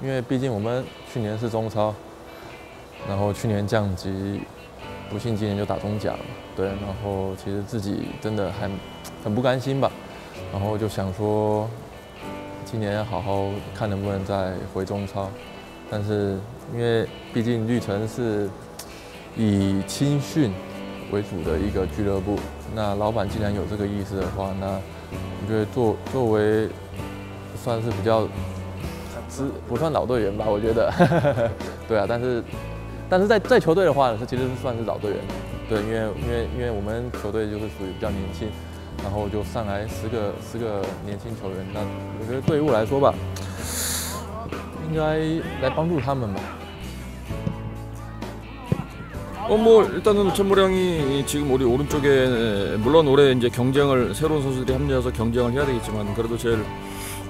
因为毕竟我们去年是中超，然后去年降级，不幸今年就打中甲了，对，然后其实自己真的还很不甘心吧，然后就想说，今年要好好看能不能再回中超，但是因为毕竟绿城是以青训为主的一个俱乐部，那老板既然有这个意思的话，那我觉得作作为算是比较。是不算老队员吧？我觉得，对啊，但是，但是在在球队的话，是其实是算是老队员，对，因为因为因为我们球队就是属于比较年轻，然后就上来十个十个年轻球员，那我觉得队伍来说吧，应该来帮助他们吧。어뭐일단은천모량이지금우리오른쪽에물론올해이제경쟁을새로운선수들이합류해서경쟁을해야되겠지만그래도제일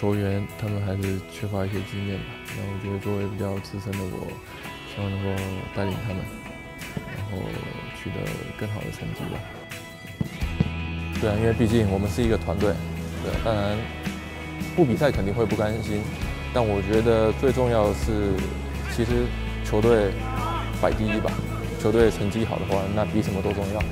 球员他们还是缺乏一些经验吧。那我觉得作为比较资深的我，希望能够带领他们，然后取得更好的成绩吧。对啊，因为毕竟我们是一个团队。对，当然不比赛肯定会不甘心，但我觉得最重要的是，其实球队摆第一吧。球队成绩好的话，那比什么都重要。